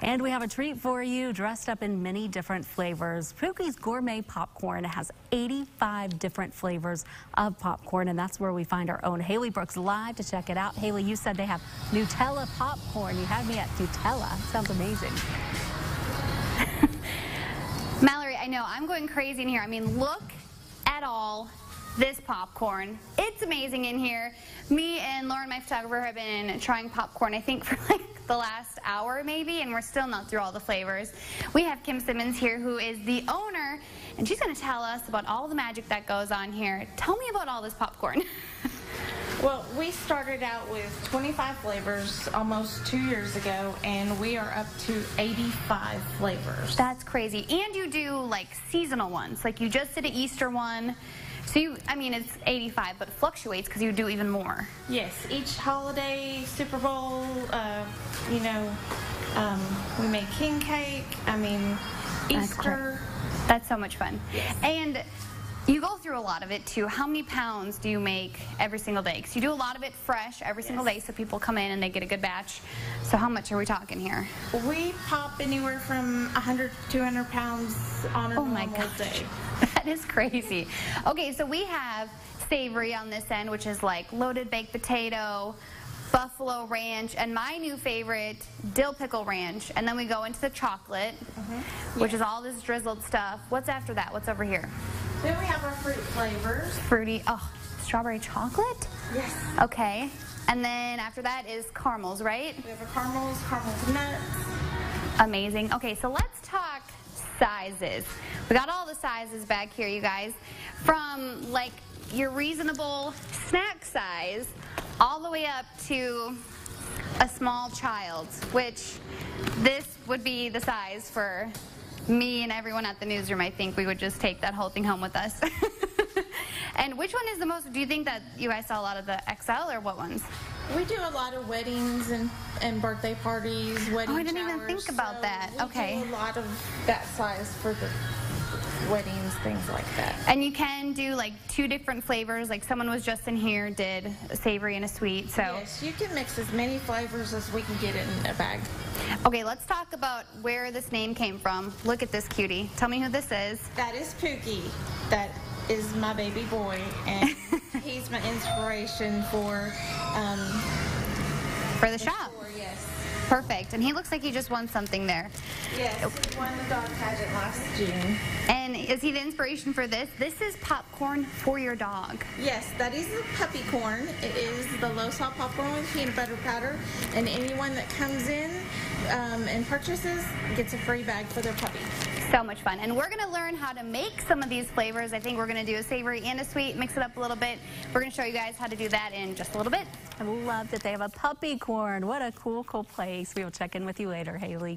And we have a treat for you dressed up in many different flavors. Pookie's Gourmet Popcorn has 85 different flavors of popcorn, and that's where we find our own Haley Brooks live to check it out. Haley, you said they have Nutella popcorn. You had me at Nutella. Sounds amazing. Mallory, I know I'm going crazy in here. I mean, look at all this popcorn. It's amazing in here. Me and Lauren, my photographer, have been trying popcorn, I think, for like the last hour maybe, and we're still not through all the flavors. We have Kim Simmons here, who is the owner, and she's going to tell us about all the magic that goes on here. Tell me about all this popcorn. Well, we started out with 25 flavors almost two years ago, and we are up to 85 flavors. That's crazy. And you do like seasonal ones. Like you just did an Easter one. So you, I mean, it's 85, but it fluctuates because you do even more. Yes, each holiday, Super Bowl, uh, you know, um, we make king cake. I mean, Easter. That's so much fun. And you go through a lot of it too. How many pounds do you make every single day? Because you do a lot of it fresh every single day, so people come in and they get a good batch. So how much are we talking here? We pop anywhere from 100 to 200 pounds on a Oh my normal gosh. day. Is crazy. Okay, so we have savory on this end, which is like loaded baked potato, buffalo ranch, and my new favorite, dill pickle ranch. And then we go into the chocolate, mm-hmm. which is all this drizzled stuff. What's after that? What's over here? Then we have our fruit flavors. Fruity, oh, strawberry chocolate? Yes. Okay. And then after that is caramels, right? We have our caramels, caramels nuts. Amazing. Okay, so let's talk sizes. We got all the sizes back here, you guys. From like your reasonable snack size all the way up to a small child's, which this would be the size for me and everyone at the newsroom. I think we would just take that whole thing home with us. and which one is the most, do you think that you guys saw a lot of the XL or what ones? We do a lot of weddings and, and birthday parties, wedding Oh, I didn't even showers, think about so that. we Okay. do a lot of that size for the weddings, things like that. And you can do like two different flavors. Like someone was just in here, did a savory and a sweet. So, Yes, you can mix as many flavors as we can get in a bag. okay, let's talk about where this name came from. Look at this cutie. Tell me who this is. That is Pookie. That is my baby boy, and he's my inspiration for um, For the shop. yes. Perfect. And he looks like he just won something there. Yes, he won the dog pageant last June. And is he the inspiration for this? This is popcorn for your dog. Yes, that is the puppy corn. It is the low salt popcorn with peanut butter powder, and anyone that comes in um, and purchases gets a free bag for their puppy. So much fun. And we're going to learn how to make some of these flavors. I think we're going to do a savory and a sweet, mix it up a little bit. We're going to show you guys how to do that in just a little bit. I love that they have a puppy corn. What a cool, cool place. We will check in with you later, Haley.